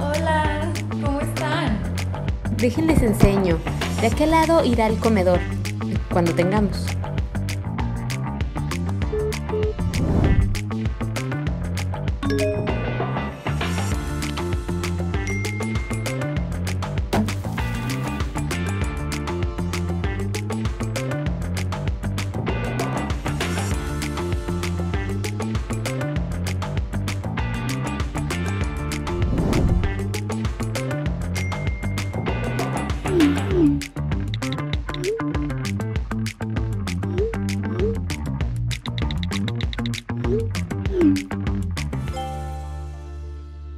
Hola, ¿cómo están? Déjenles enseño. ¿De qué lado irá el comedor? Cuando tengamos. Mm-hmm.